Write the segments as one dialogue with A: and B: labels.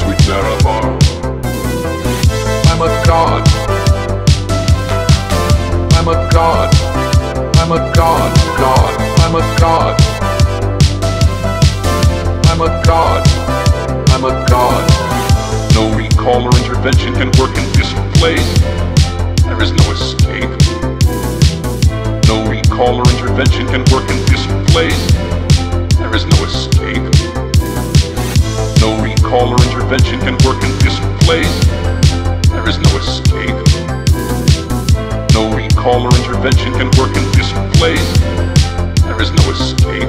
A: Sweet Nerevar. I'm a god. I'm a god. I'm a god, god. I'm a god. I'm a god. I'm a god. No recall or intervention can work in this place. There is no escape. No recall or intervention can work in this place. There is no escape. No recall or intervention can work in this place. There is no escape. No recall or intervention can work in this place. There is no escape.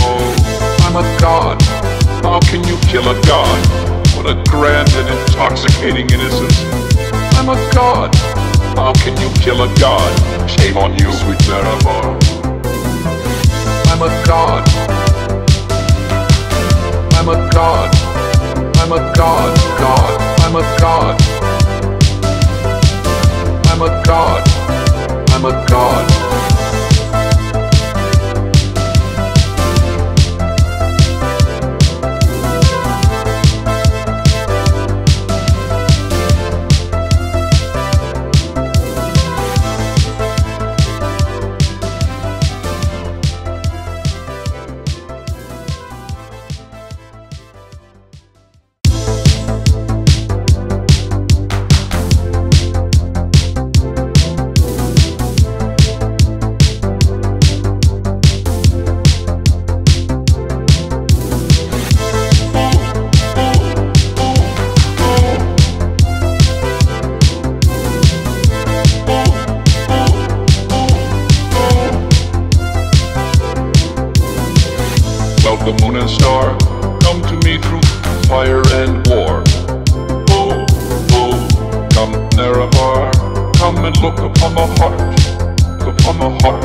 A: Oh, I'm a god. How can you kill a god? What a grand and intoxicating innocence. I'm a god. How can you kill a god? Shame on you, sweet Nerevar. I'm a god. I'm a god. I'm a god, god. I'm a god. I'm a god. I'm a god. Welcome, moon and star. Come to me through fire and war. Oh, oh, come Nerevar. Come and look upon the heart. Look upon the heart.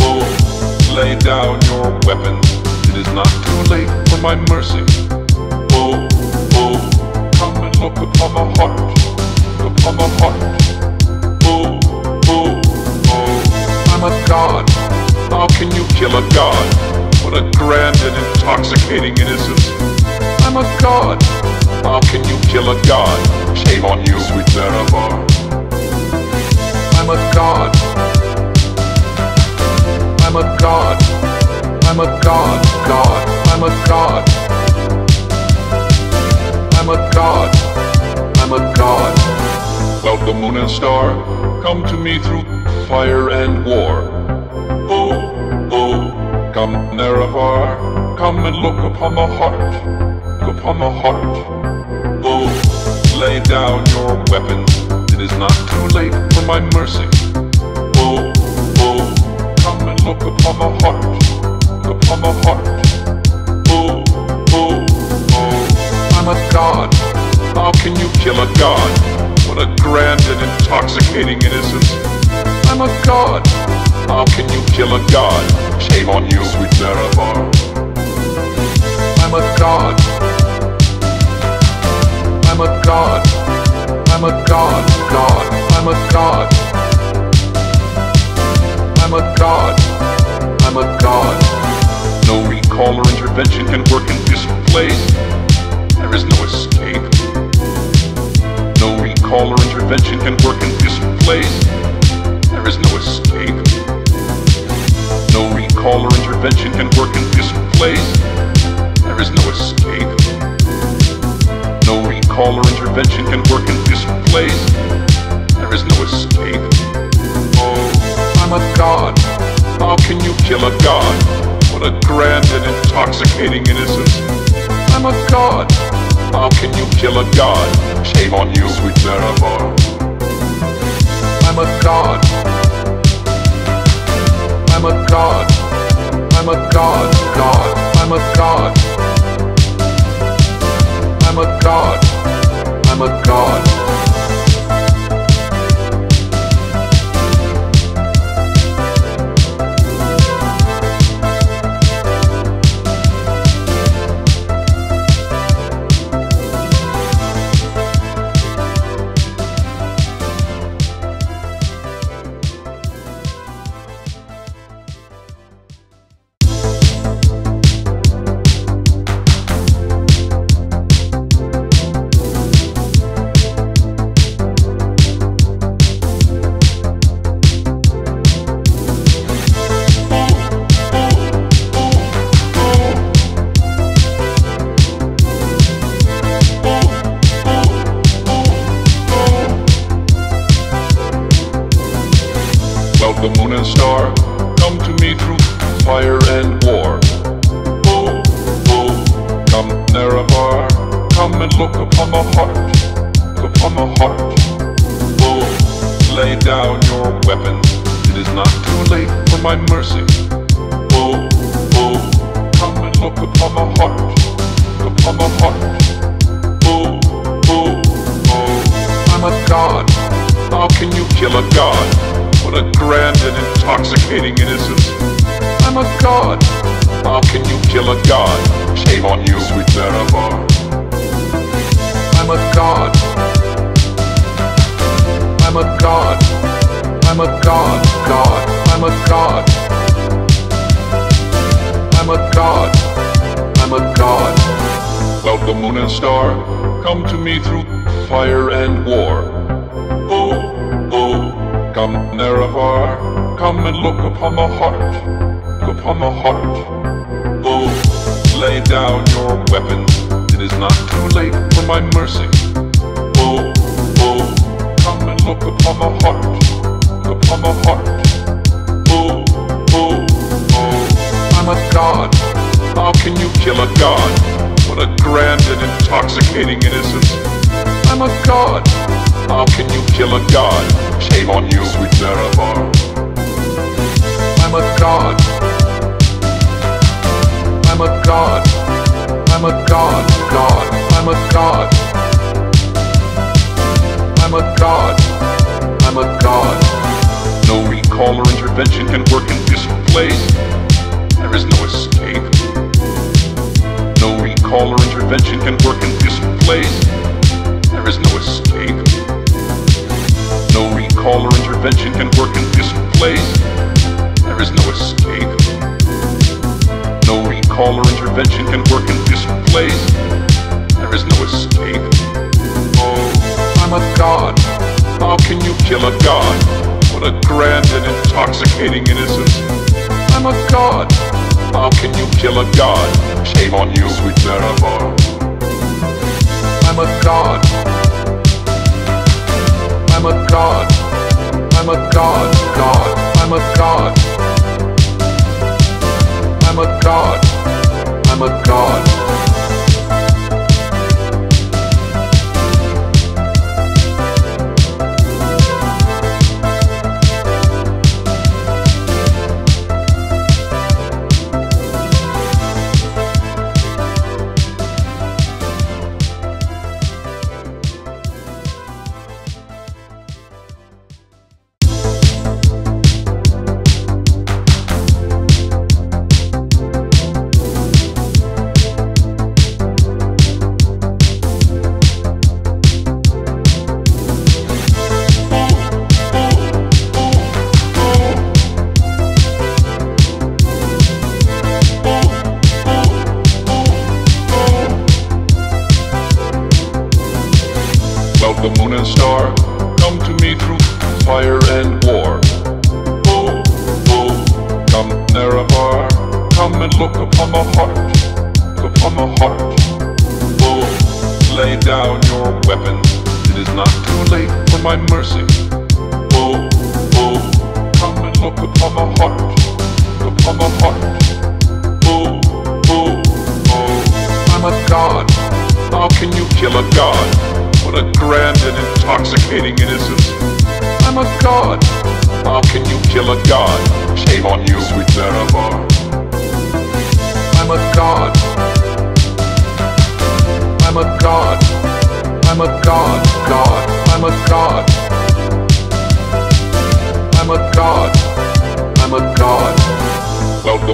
A: Oh, lay down your weapons. It is not too late for my mercy. Oh, oh, come and look upon the heart. Look upon the heart. Oh, oh, oh, I'm a god. How can you kill a god? What a grand and intoxicating innocence. I'm a god. How can you kill a god? Shame on you, sweet Nerevar. I'm a god. I'm a god. I'm a god, god. I'm a god. I'm a god. I'm a god. Welcome, moon and star. Come to me through fire and war. Oh. Come Nerevar, come and look upon the heart, look upon the heart. Oh, lay down your weapons, it is not too late for my mercy. Oh, oh, come and look upon the heart, look upon the heart. Oh, oh, oh, I'm a god. How can you kill a god? What a grand and intoxicating innocence. I'm a god. How can you kill a god? Shame on you, sweet Nerevar. I'm a god. I'm a god. I'm a god, god. I'm a god. I'm a god. I'm a god. No recall or intervention can work in this place. There is no escape. No recall or intervention can work in this place. There is no escape. No recall or intervention can work in this place. There is no escape. No recall or intervention can work in this place. There is no escape. Oh, I'm a god. How can you kill a god? What a grand and intoxicating innocence. I'm a god. How can you kill a god? Shame on you, sweet Nerevar. I'm a god. I'm a god. I'm a god, god. I'm a god. I'm a god. I'm a god. A god? What a grand and intoxicating innocence. I'm a god. How can you kill a god? Shame on you, sweet Nerevar. I'm a god. I'm a god. I'm a god, god. I'm a god. I'm a god. I'm a god. Well, the moon and star come to me through fire and war. Come Nerevar, come and look upon the heart, look upon the heart. Oh, lay down your weapons, it is not too late for my mercy. Oh, oh, come and look upon the heart, look upon the heart. Oh, oh, oh, I'm a god. How can you kill a god? What a grand and intoxicating innocence. I'm a god. How can you kill a god? Shame on you, sweet Nerevar. I'm a god. I'm a god. I'm a god, god. I'm a god. I'm a god. I'm a god. No recall or intervention can work in this place. There is no escape. No recall or intervention can work in this place. There is no escape. No recall or intervention can work in this place. There is no escape. No recall or intervention can work in this place. There is no escape. Oh, I'm a god. How can you kill a god? What a grand and intoxicating innocence. I'm a god. How can you kill a god? Shame on you, sweet Nerevar. I'm a god. I'm a god. I'm a god, god. I'm a god. I'm a god. I'm a god.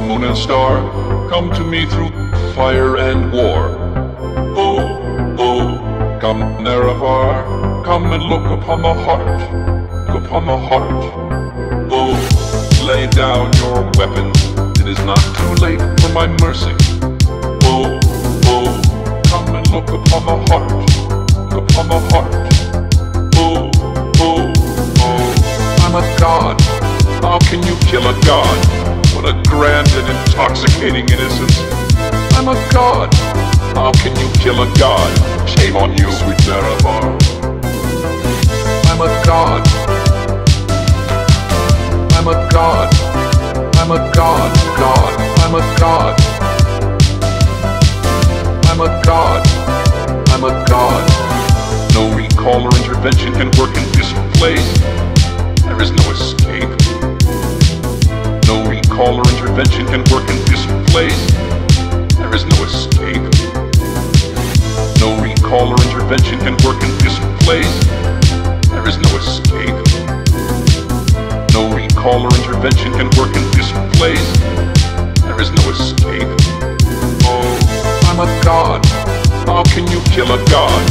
A: The moon and star, come to me through fire and war. Oh, oh, come Nerevar, come and look upon the heart, look upon the heart. Oh, lay down your weapons, it is not too late for my mercy. Oh, oh, come and look upon the heart, look upon the heart. Oh, oh, oh, I'm a god. How can you kill a god? What a grand and intoxicating innocence. I'm a god. How can you kill a god? Shame on you, sweet Nerevar. I'm a god. I'm a god. I'm a god, god. I'm a god. I'm a god. I'm a god. No recall or intervention can work in this place. There is no escape. No recall or intervention can work in this place. There is no escape. No recall or intervention can work in this place. There is no escape. No recall or intervention can work in this place. There is no escape. Oh, I'm a god. How can you kill a god?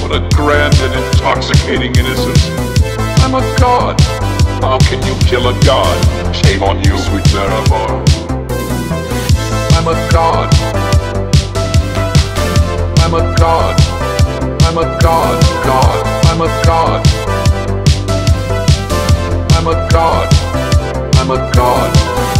A: What a grand and intoxicating innocence. I'm a god. How can you kill a god? Shame on you, sweet Nerevar. I'm a god. I'm a god. I'm a god, god. I'm a god. I'm a god. I'm a god.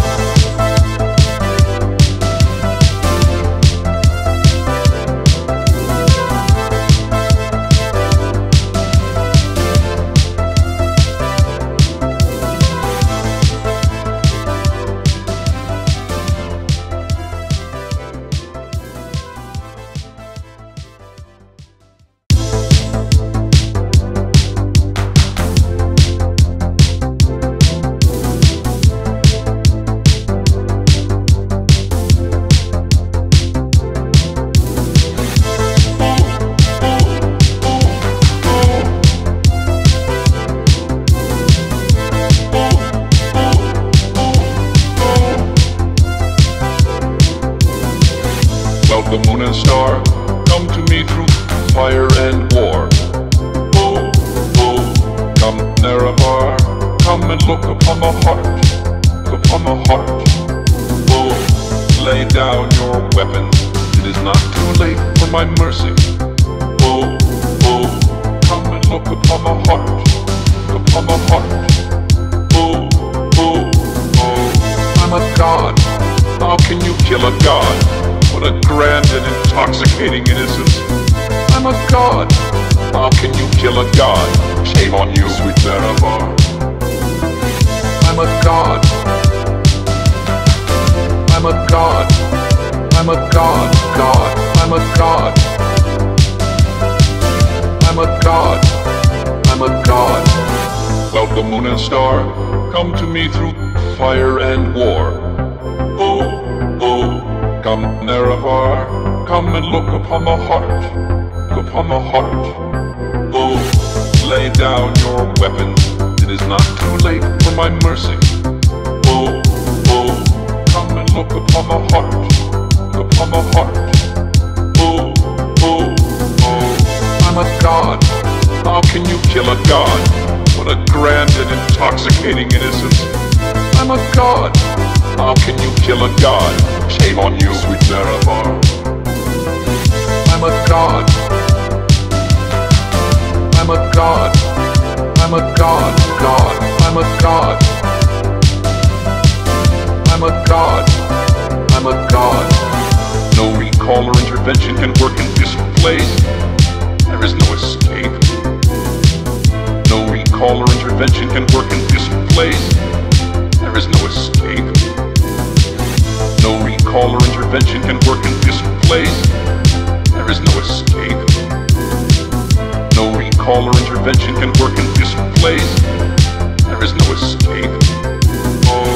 A: Kill a god? Shame on you, sweet Nerevar. I'm a god. I'm I'm a god. I'm a god, god. I'm a god. I'm a god. I'm a god. No recall or intervention can work in this place. There is no escape. No recall or intervention can work in this place. There is no escape. No recall or intervention can work in this place. There is no escape. No recall or intervention can work in this place. There is no escape. Oh,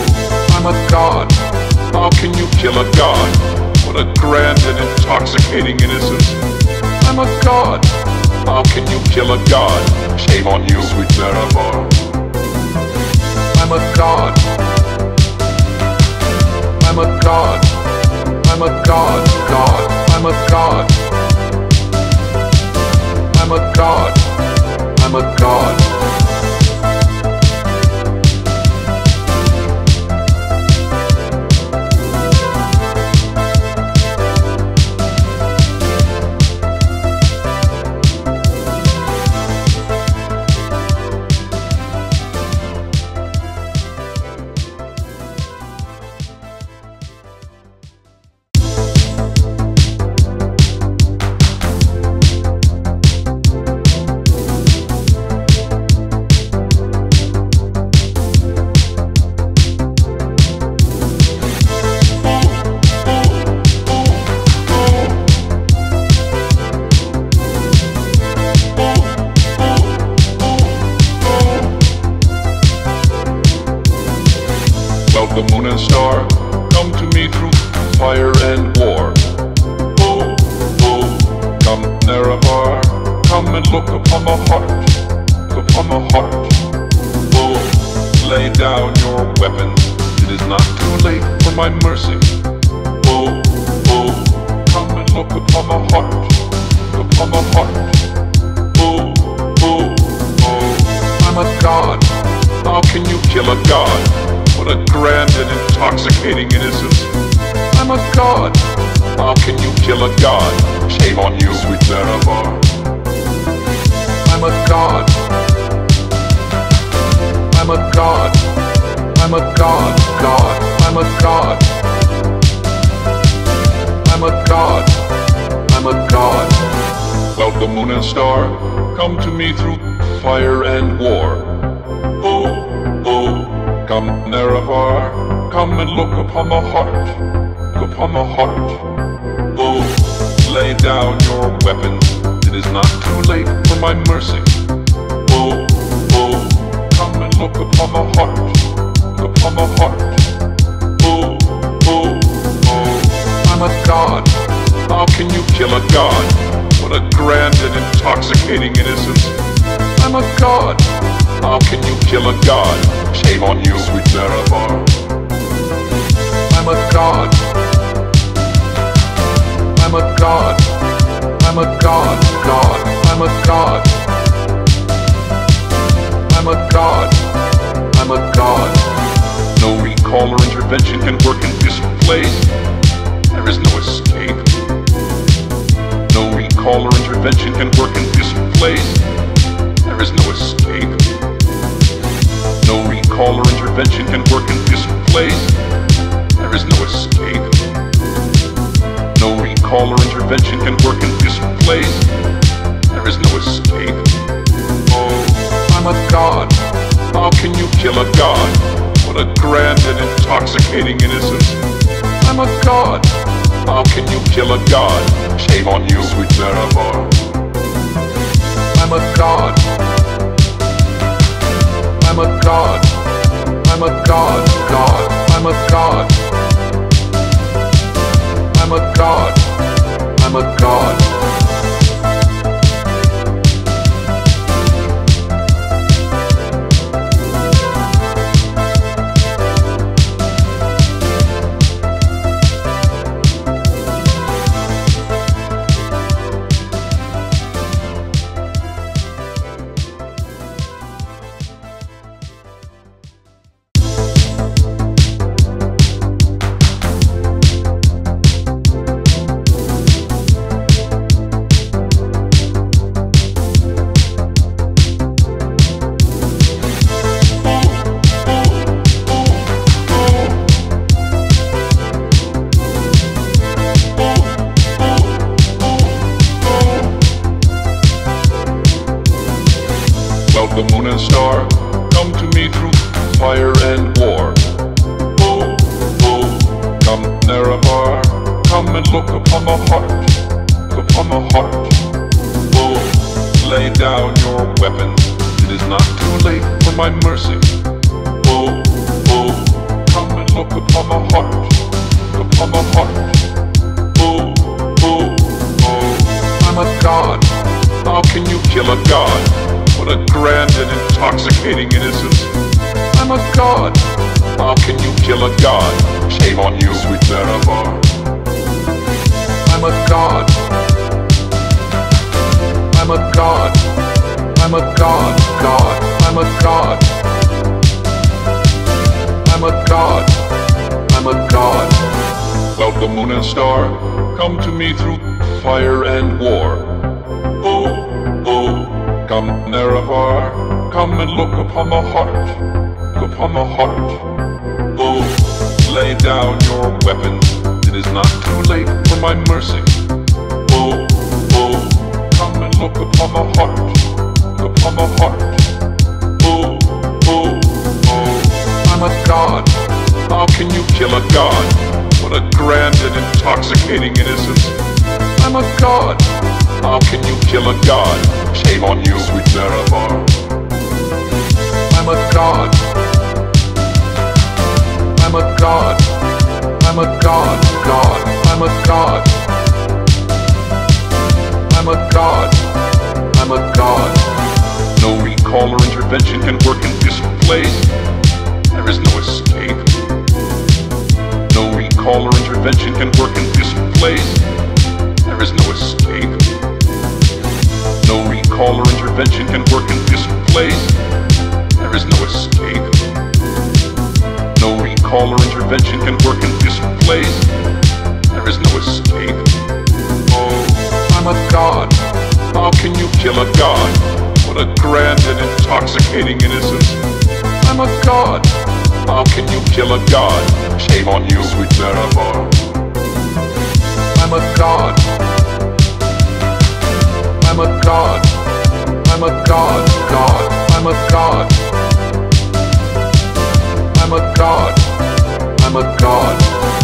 A: I'm a god. How can you kill a god? What a grand and intoxicating innocence. I'm a god. How can you kill a god? Shame on you, sweet Nerevar. I'm a god. I'm a god. I'm a god, god. I'm a god. I'm a god. I'm a god. Intervention can work in this place. There is no escape. No recall or intervention can work in this place. There is no escape. No recall or intervention can work in this place. There is no escape. No recall or intervention can work in this place. There is no escape. Oh, I'm a god. How can you kill a god? What a grand and intoxicating innocence. I'm a god. How can you kill a god? Shame on you, sweet Nerevar. I'm a god. I'm a god. I'm a god, god. I'm a god. I'm a god. I'm a god. Down your weapons, it is not too late for my mercy. Oh, oh, come and look upon the heart, upon the heart. Oh, oh, oh, I'm a god. How can you kill a god? What a grand and intoxicating innocence. I'm a god. How can you kill a god? Shame on you, sweet Nerevar. I'm a god. I'm a god. I'm a god, god. I'm a god. I'm a god. I'm a god. Well, the moon and star, come to me through fire and war. Oh, oh, come Nerevar, come and look upon the heart, upon the heart. Oh, lay down your weapons, it is not too late for my mercy. Oh, oh, come and look upon the heart, upon the heart. Oh, oh, oh, I'm a god. How can you kill a god? What a grand and intoxicating innocence. I'm a god. How can you kill a god? Shame on you, sweet Nerevar. I'm a god. I'm a god. I'm a god, god. I'm a god. I'm a god. I'm a god. No recall or intervention can work in this place. There is no escape. No recall or intervention can work in this place. There is no escape. No recall or intervention can work in this place. There is no escape. No recall or intervention can work in this place. There is no escape. Oh, I'm a god. How can you kill a god? What a grand and intoxicating innocence. I'm a god. How can you kill a god? Shame on you, sweet Nerevar. I'm a god. I'm a god. I'm a god, god. I'm a god. I'm a god. I'm a god.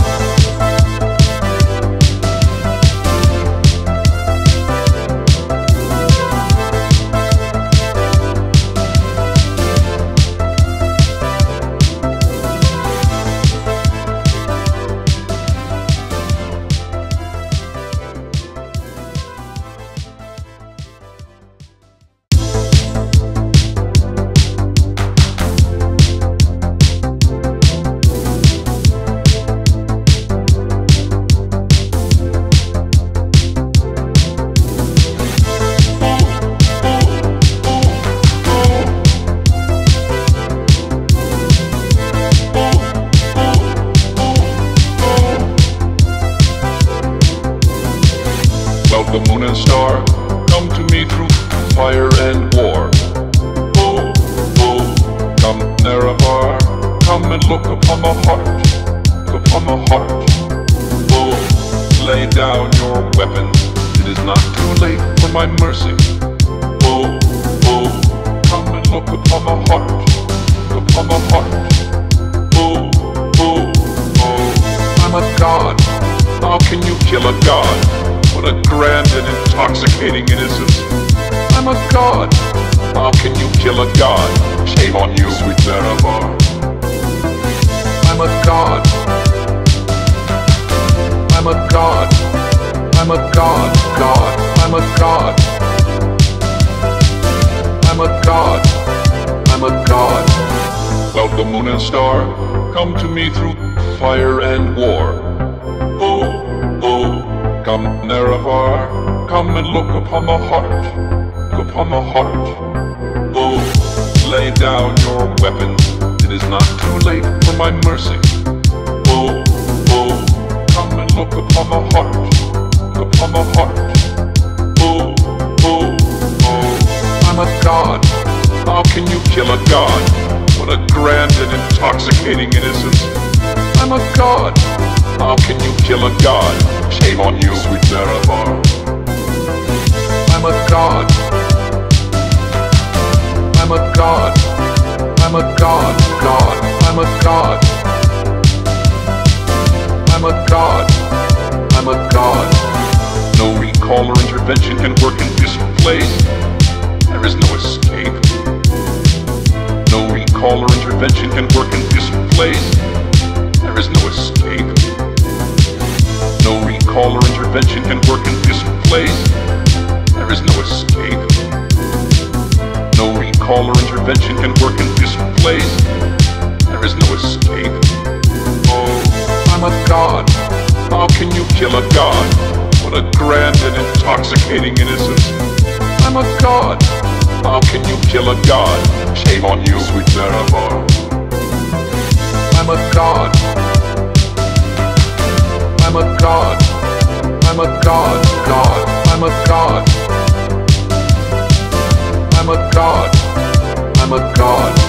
A: God. I'm a god. I'm a god, god. I'm a god. I'm a god. I'm a god. Well, the moon and star, come to me through fire and war. Oh, oh, come Nerevar, come and look upon the heart, upon the heart. Oh, lay down your weapons, it is not too late for my mercy. Oh, oh, come and look upon the heart, look upon the heart. Oh, oh, oh, I'm a god. How can you kill a god? What a grand and intoxicating innocence. I'm a god. How can you kill a god? Shame on you, sweet Nerevar. I'm a god. I'm a god. I'm a god, god. I'm a god. I'm a god. I'm a god. No recall or intervention can work in this place. There is no escape. No recall or intervention can work in this place. There is no escape. No recall or intervention can work in this place. There is no escape. No recall or intervention can work in this place. There is no escape. Oh, I'm a god. How can you kill a god? What a grand and intoxicating innocence. I'm a god. How can you kill a god? Shame on you, sweet Nerevar. I'm a god. I'm a god. I'm a god, god. I'm a god. I'm a god. I'm a god.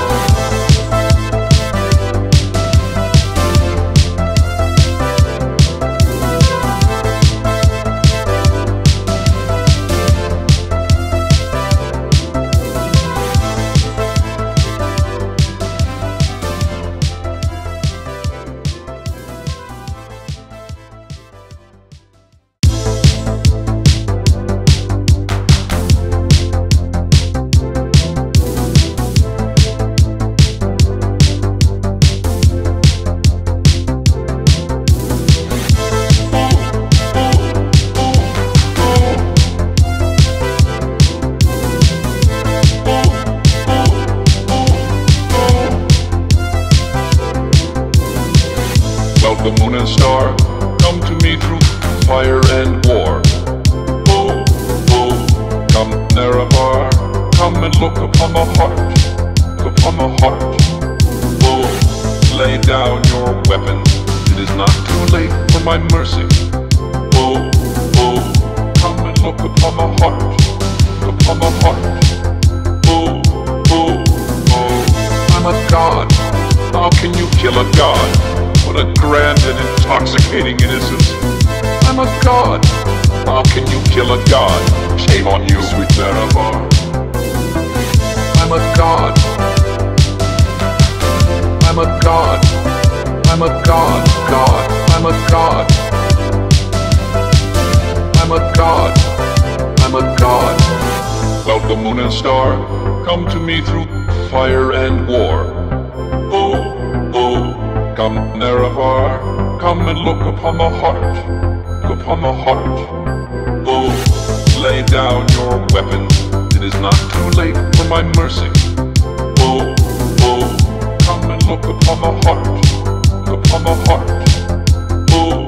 A: Oh, lay down your weapons, it is not too late for my mercy. Oh, oh, come and look upon the heart, look upon the heart. Oh,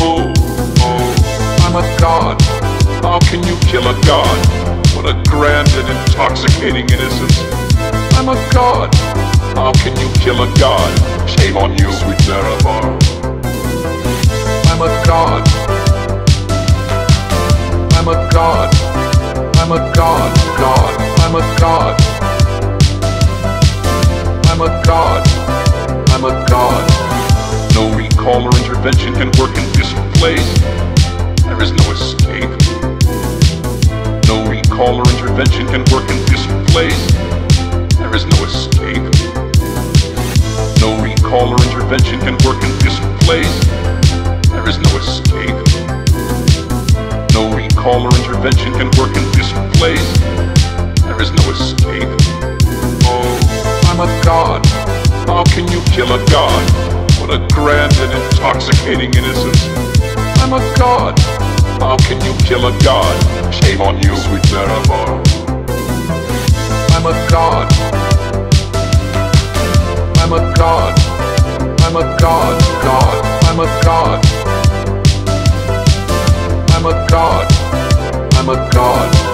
A: oh, oh, I'm a god. How can you kill a god? What a grand and intoxicating innocence. I'm a god. How can you kill a god? Shame on you, sweet Nerevar. I'm a god. I'm a god. I'm a god, god. I'm a god. I'm a god. I'm a god. No recall or intervention can work in this place. There is no escape. No recall or intervention can work in this place. There is no escape. No recall or intervention can work in this place. There is no escape. No recall or intervention can work in this place. There is no escape. Oh, I'm a god. How can you kill a god? What a grand and intoxicating innocence. I'm a god. How can you kill a god? Shame on you, sweet Nerevar. I'm a god. I'm a god. I'm a god, god. I'm a god. I'm a god. I'm a god.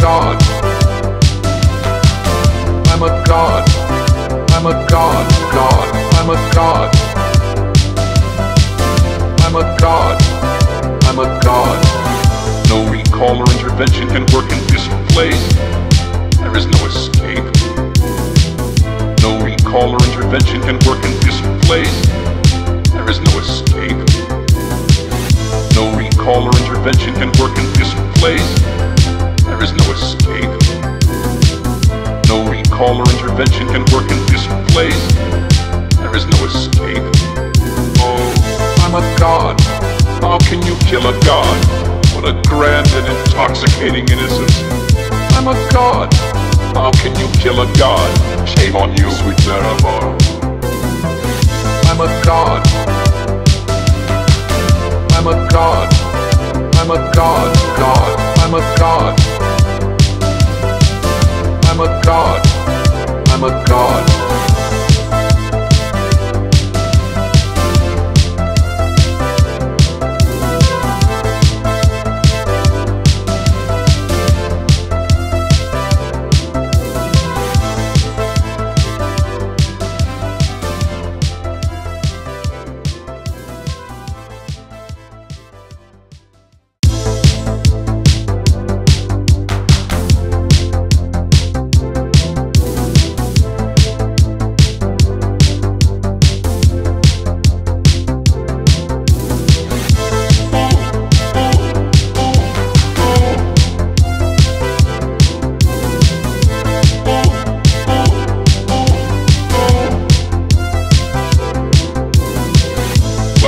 A: God. I'm a god. I'm a god, god. I'm a god. I'm a god. I'm a god. No recall or intervention can work in this place. There is no escape. No recall or intervention can work in this place. There is no escape. No recall or intervention can work in this place. There is no escape. No recall or intervention can work in this place. There is no escape. Oh, I'm a god. How can you kill a god? What a grand and intoxicating innocence. I'm a god. How can you kill a god? Shame on you, sweet Nerevar. I'm a god. I'm a god. I'm a god, god. I'm a god. I'm a god. I'm a god.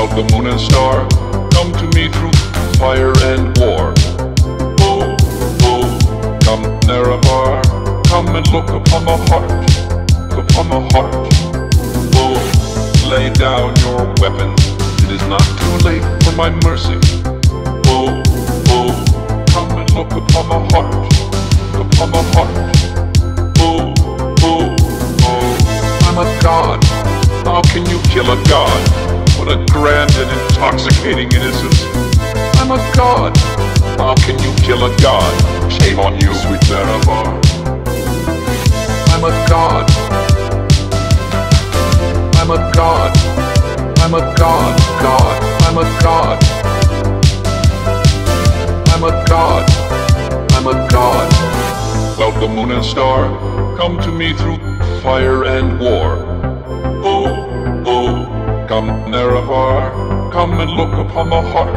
A: Welcome, moon and star. Come to me through fire and war. Oh, oh, come Nerevar. Come and look upon my heart, look upon my heart. Oh, lay down your weapons. It is not too late for my mercy. Oh, oh, come and look upon my heart, look upon my heart. Oh, oh, oh, I'm a god. How can you kill a god? What a grand and intoxicating innocence. I'm a god. How can you kill a god? Shame on you, sweet Nerevar. I'm a god. I'm a god. I'm a god, god. I'm a god. I'm a god. I'm a god. Welcome, moon and star. Come to me through fire and war. Oh, come Nerevar. Come and look upon my heart,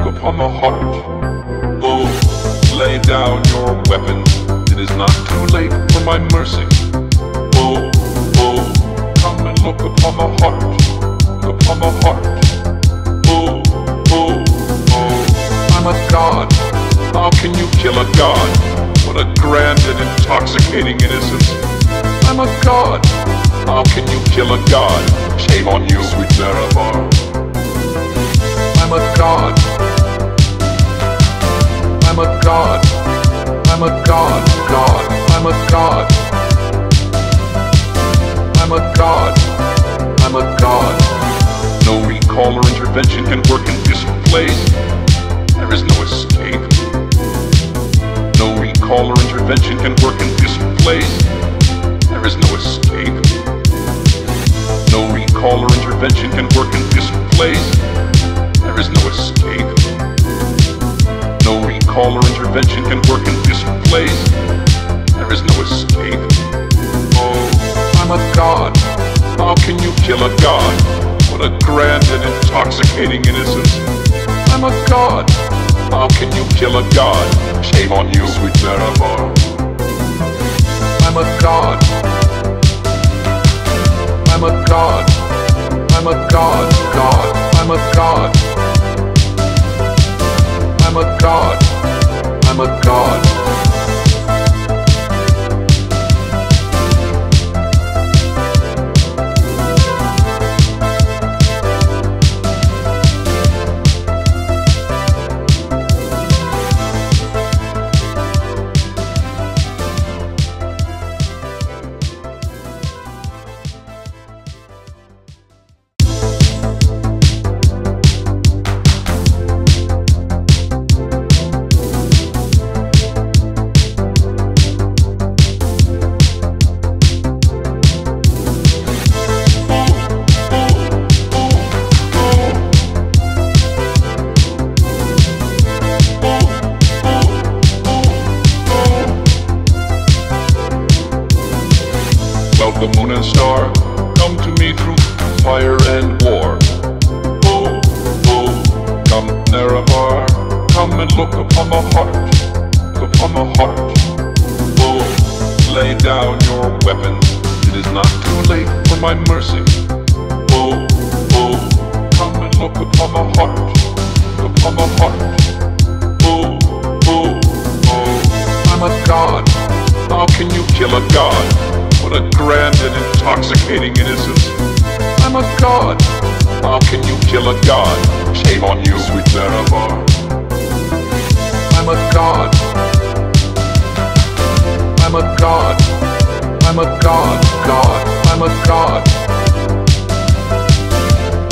A: look upon my heart. Oh, lay down your weapons. It is not too late for my mercy. Oh, oh, come and look upon my heart, look upon my heart. Oh, oh, oh, I'm a god. How can you kill a god? What a grand and intoxicating innocence. I'm a god. How can you kill a god? Shame on you, sweet Nerevar. I'm a god. I'm a god. I'm a god, god. I'm a god. I'm a god. I'm a god. No recall or intervention can work in this place. There is no escape. No recall or intervention can work in this place. There is no escape. No recall or intervention can work in this place. There is no escape. No recall or intervention can work in this place. There is no escape. Oh, I'm a god. How can you kill a god? What a grand and intoxicating innocence. I'm a god. How can you kill a god? Shame on you, sweet Nerevar. I'm a god. I'm a god. I'm a god, god. I'm a god. I'm a god. I'm a god. God. How can you kill a god? What a grand and intoxicating innocence. I'm a god. How can you kill a god? Shame on you, sweet Nerevar. I'm a god. I'm a god. I'm a god, god. I'm a god.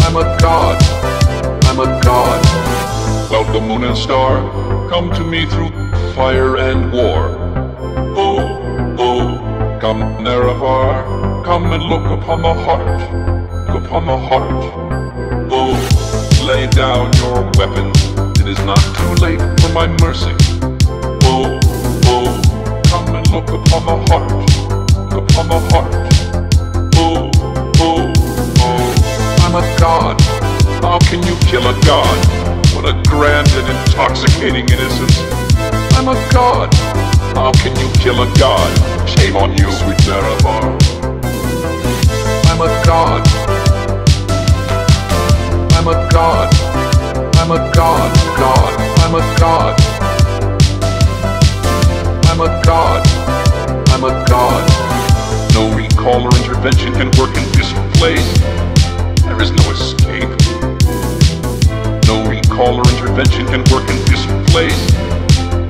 A: I'm a god. I'm a god. Well, the moon and star come to me through fire and war. Come Nerevar, come and look upon the heart, look upon the heart. Oh, lay down your weapons, it is not too late for my mercy. Oh, oh, come and look upon the heart, look upon the heart. Oh, oh, oh, I'm a god. How can you kill a god? What a grand and intoxicating innocence. I'm a god. How can you kill a god? Shame on you, sweet Nerevar. I'm a god. I'm a god. I'm a god, god. I'm a god. I'm a god. I'm a god. No recall or intervention can work in this place. There is no escape. No recall or intervention can work in this place.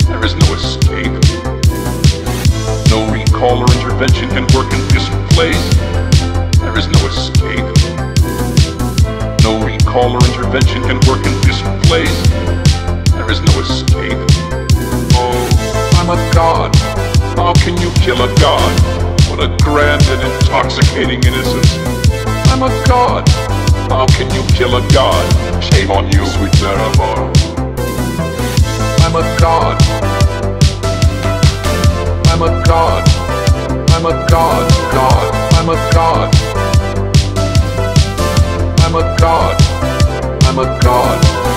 A: There is no escape. No recall or intervention can work in this place. There is no escape. No recall or intervention can work in this place. There is no escape. Oh, I'm a god. How can you kill a god? What a grand and intoxicating innocence. I'm a god. How can you kill a god? Shame on you, sweet Nerevar. I'm a god. I'm a god. I'm a god, god. I'm a god. I'm a god. I'm a god.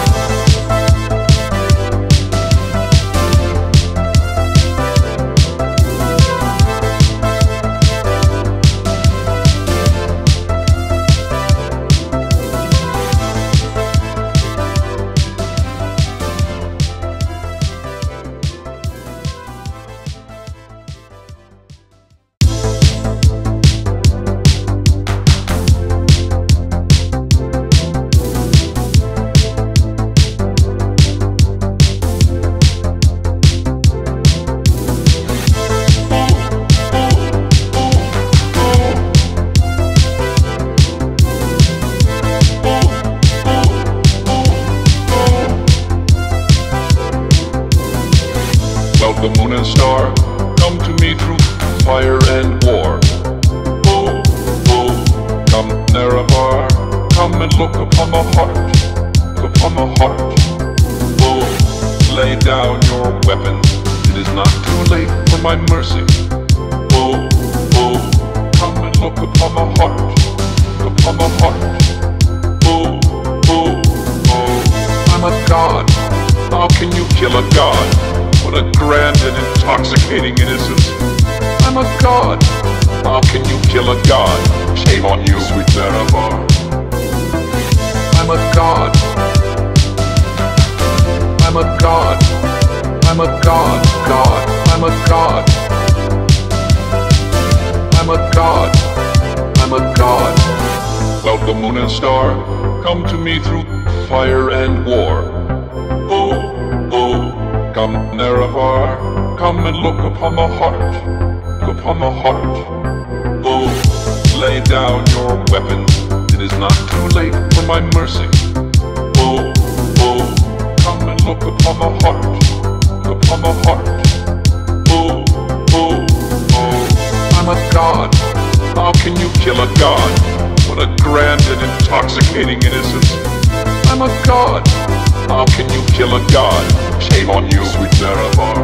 A: The moon and star come to me through fire and war. Oh, oh, come Nerevar, come and look upon the heart, look upon the heart. Oh, lay down your weapons, it is not too late for my mercy. Oh, oh, come and look upon the heart, look upon the heart. Oh, oh, oh, I'm a god. How can you kill a god? What a grand and intoxicating innocence. I'm a god. How can you kill a god? Shame on you, sweet Nerevar.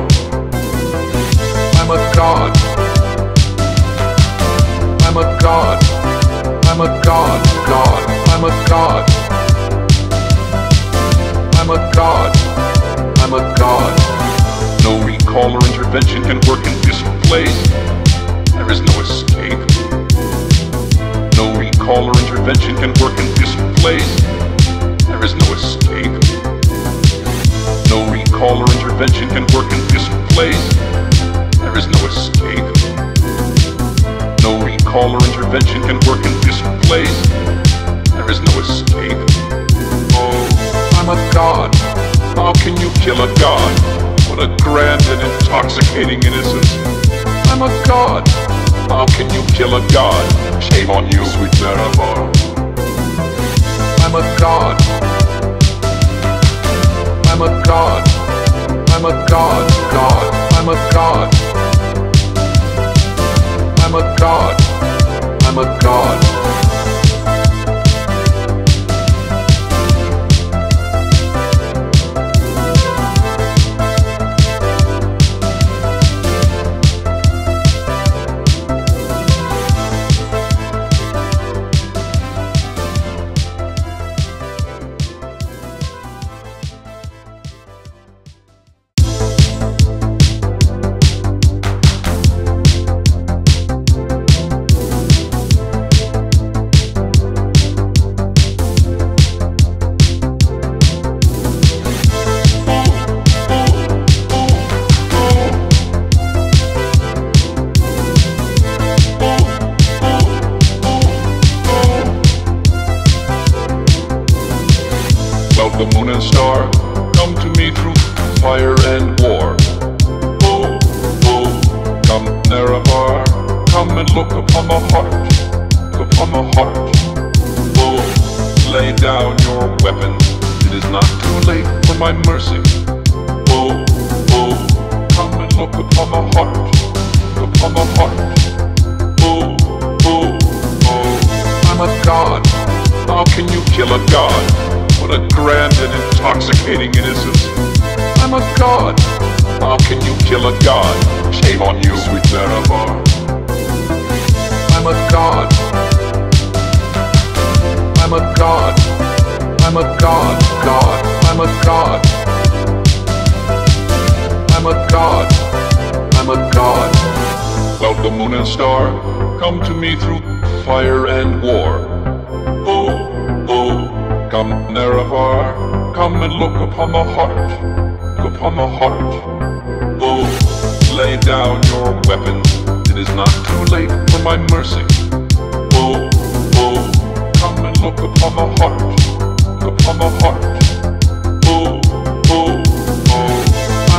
A: I'm a god. I'm a god. I'm a god, god. I'm a god. I'm a god. I'm a god. No recall or intervention can work in this place. There is no escape. No recall or intervention can work in this place. There is no escape. No recall or intervention can work in this place. There is no escape. No recall or intervention can work in this place. There is no escape. Oh, I'm a god. How can you kill a god? What a grand and intoxicating innocence. I'm a god. How can you kill a god? Shame on you, sweet Nerevar. I'm a god. I'm a god. I'm a god, god. I'm a god. I'm a god. I'm a god.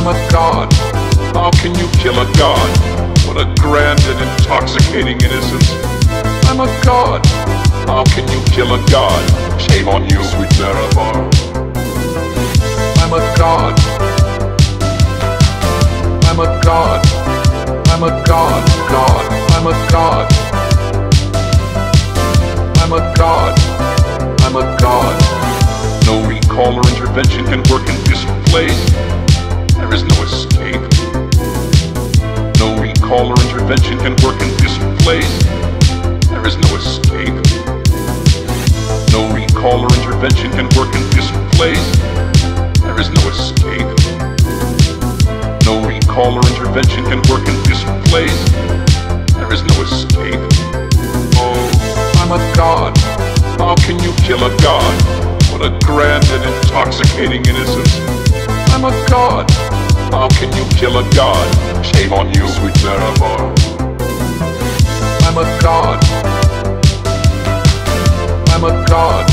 A: I'm a god. How can you kill a god? What a grand and intoxicating innocence. I'm a god. How can you kill a god? Shame on you, sweet Nerevar. I'm a god. I'm a god. I'm a god, god. I'm a god. I'm a god. I'm a god. No recall or intervention can work in this place. There is no escape. No recall or intervention can work in this place. There is no escape. No recall or intervention can work in this place. There is no escape. No recall or intervention can work in this place. There is no escape. Oh, I'm a god. How can you kill a god? What a grand and intoxicating innocence. I'm a god. How can you kill a god? Shame on you, sweet Nerevar. I'm a god. I'm a god.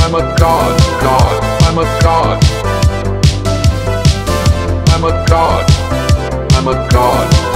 A: I'm a god, god. I'm a god. I'm a god. I'm a god.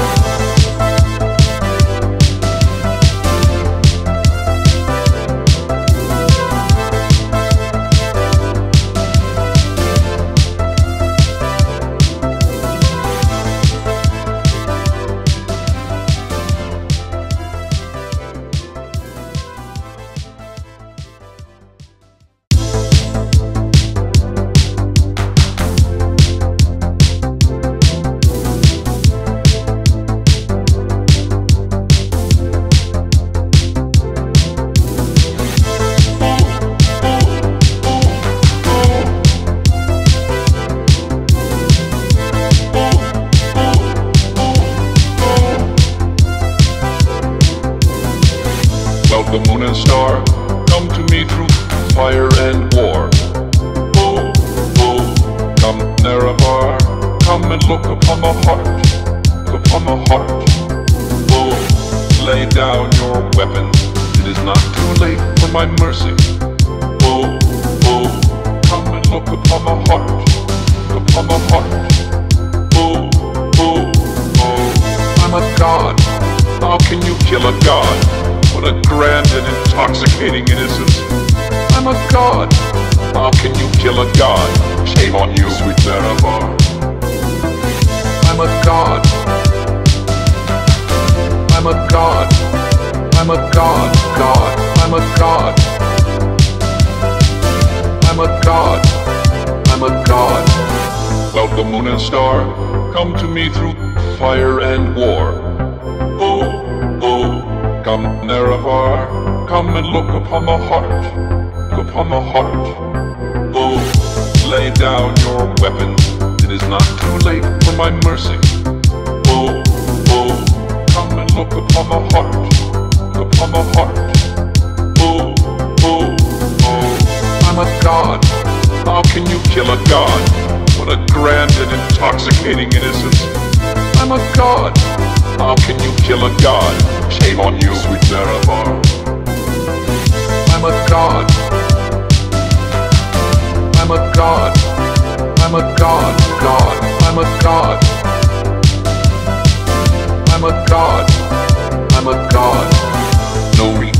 A: Upon the heart,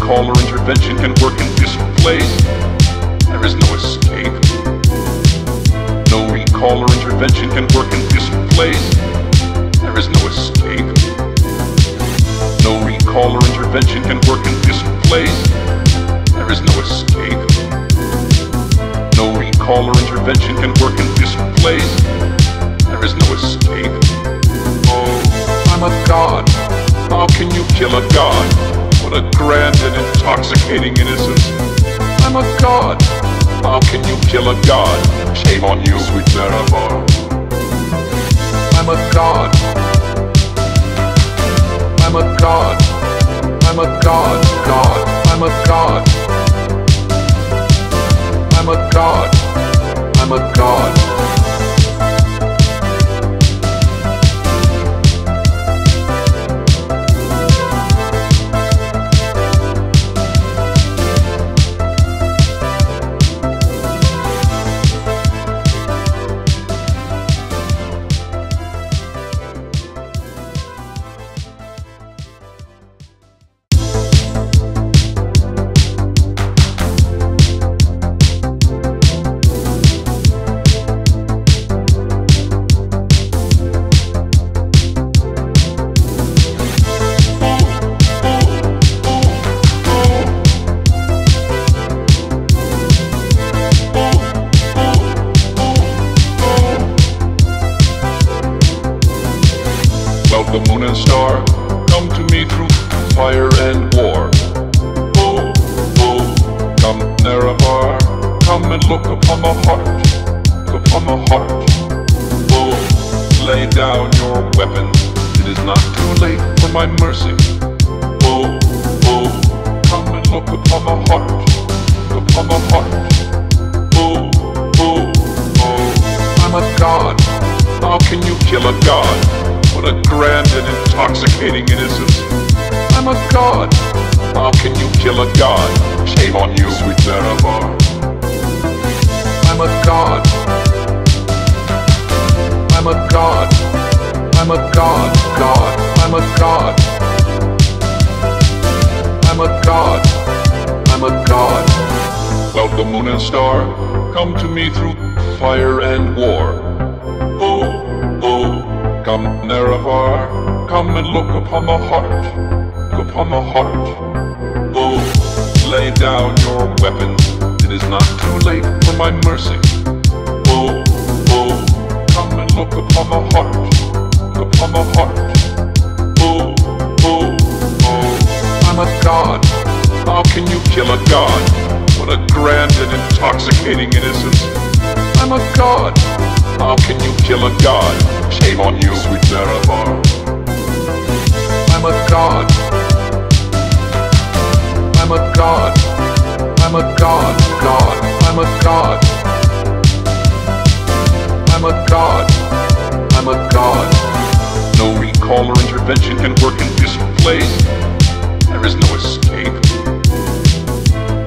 A: No recall or intervention can work in this place. There is no escape. No recall or intervention can work in this place. There is no escape. No recall or intervention can work in this place. There is no escape. No recall or intervention can work in this place. There is no escape. Oh, I'm a god. How can you kill a god? What a grand and intoxicating innocence. I'm a god. How can you kill a god? Shame on you, sweet Nerevar. I'm a god. I'm a god. I'm a god, god. I'm a god. I'm a god. I'm a god. Lay down your weapons, it is not too late for my mercy. Oh, oh, come and look upon the heart, upon the heart. Oh, oh, oh, I'm a god. How can you kill a god? What a grand and intoxicating innocence. I'm a god. How can you kill a god? Shame on you, sweet Nerevar. I'm a god. I'm a god. I'm a god, god. I'm a god. I'm a god. I'm a god. Well, the moon and star come to me through fire and war. Oh, oh, come Nerevar, come and look upon the heart, look upon the heart. Oh, lay down your weapons, it is not too late for my mercy. Upon the heart, upon the heart. Oh, oh, oh, I'm a god. How can you kill a god? What a grand and intoxicating innocence. I'm a god. How can you kill a god? Shame on you, sweet Nerevar. I'm a god. I'm a god. I'm a god, god. I'm a god. I'm a god. I'm a god. No recall or intervention can work in this place. There is no escape.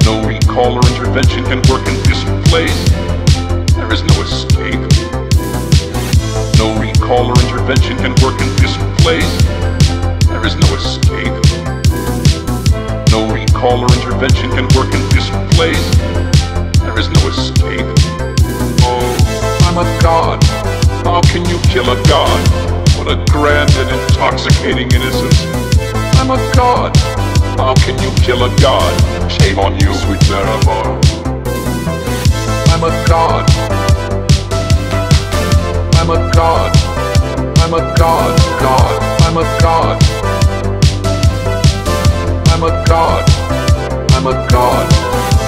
A: No recall or intervention can work in this place. There is no escape. No recall or intervention can work in this place. There is no escape. No recall or intervention can work in this place. Kill a god? What a grand and intoxicating innocence. I'm a god. How can you kill a god? Shame on you, sweet Nerevar. I'm a god. I'm a god. I'm a god, god. I'm a god. I'm a god. I'm a god.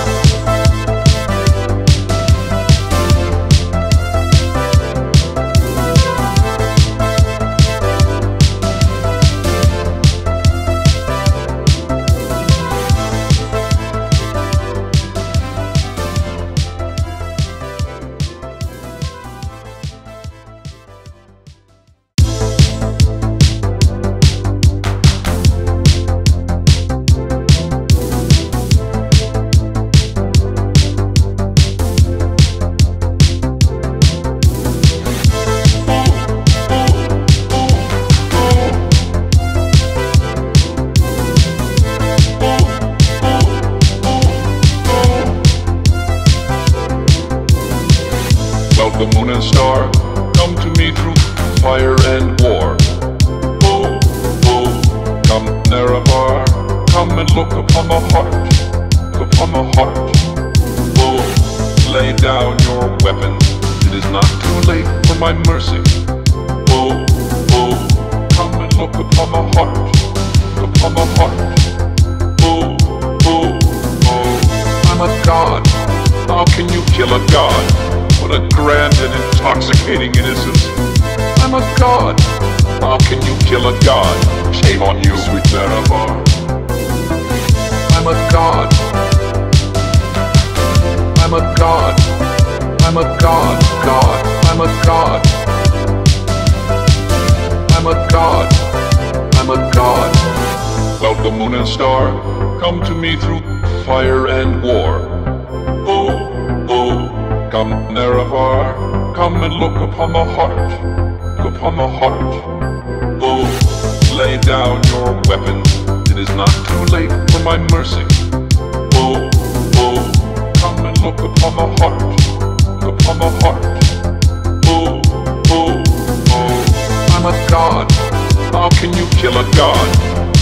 A: I'm a god. I'm a god. I'm a god, god. I'm a god. I'm a god. I'm a god. Well, the moon and star come to me through fire and war. Oh, oh, come Nerevar, come and look upon the heart, look upon the heart. Oh, lay down your weapons, it is not too late for my mercy. Oh, oh, come and look upon the heart, look upon the heart. Oh, oh, oh, I'm a god. How can you kill a god?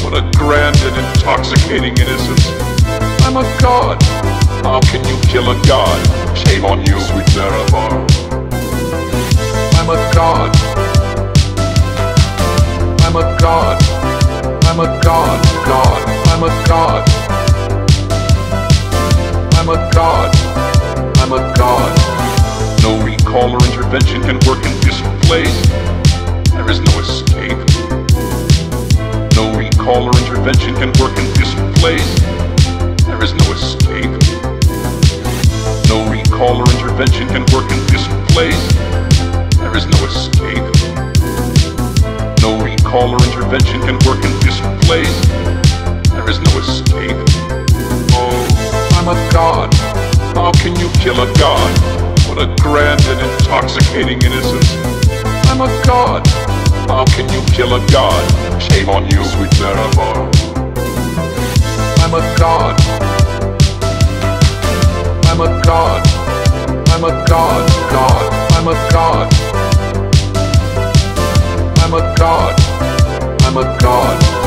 A: What a grand and intoxicating innocence. I'm a god. How can you kill a god? Shame on you, sweet Nerevar. I'm a god. I'm a god, god, God. I'm a god. I'm a god, I'm a god. No recall or intervention can work in this place. There is no escape. No recall or intervention can work in this place. There is no escape. No recall or intervention can work in this place. There is no escape. No recall or intervention can work in this place. There is no escape. Oh, I'm a god. How can you kill a god? What a grand and intoxicating innocence. I'm a god. How can you kill a god? Shame on you, sweet Nerevar. I'm a god. I'm a god. I'm a god, god. I'm a god. I'm a god. I'm a god.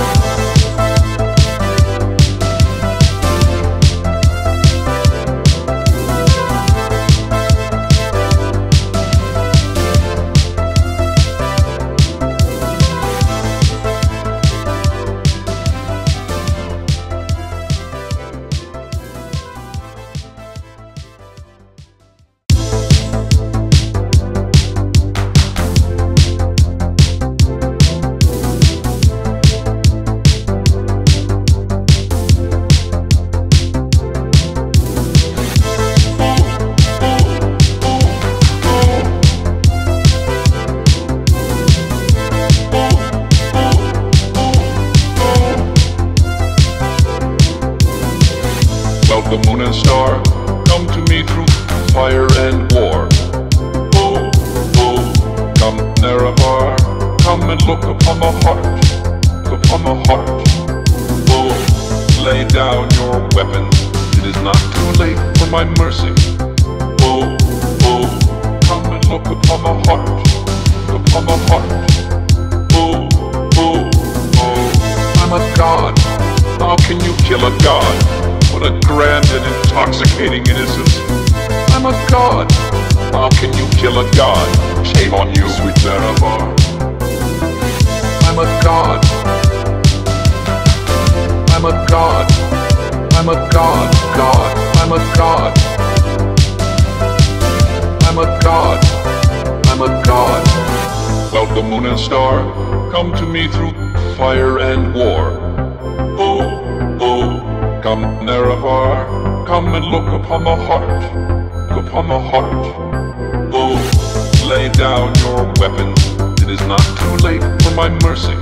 A: Lay down your weapons, it is not too late for my mercy.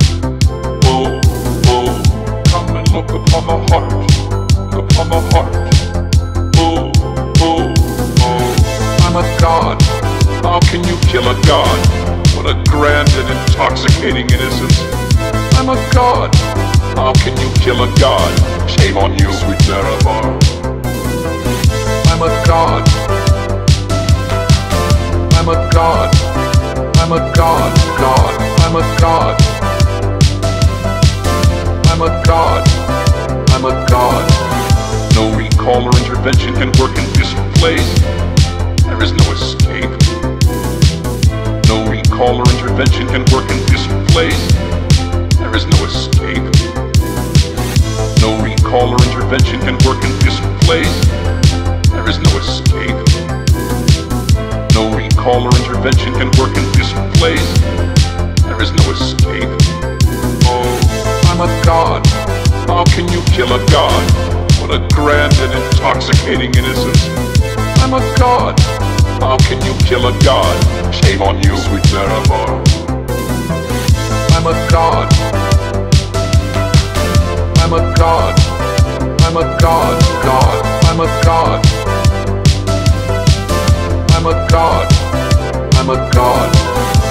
A: Oh, oh, come and look upon the heart, look upon the heart. Oh, oh, oh, I'm a god. How can you kill a god? What a grand and intoxicating innocence. I'm a god. How can you kill a god? Shame on you, sweet Nerevar. I'm a god. I'm a god. I'm a god, god. I'm a god. I'm a god. I'm a god. No recall or intervention can work in this place. There is no escape. No recall or intervention can work in this place. There is no escape. No recall or intervention can work in this place. There is no escape. No recall or intervention can work in this place. There is no escape. Oh, I'm a god. How can you kill a god? What a grand and intoxicating innocence. I'm a god. How can you kill a god? Shame on you, sweet Nerevar. I'm a god. I'm a god. I'm a god, god. I'm a god. I'm a god. I'm a god.